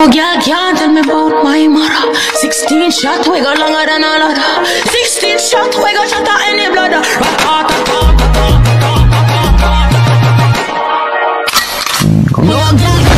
Girl can't tell me about my mother 16 shot got longer than a ladder. 16 shot got shot out any blood No girl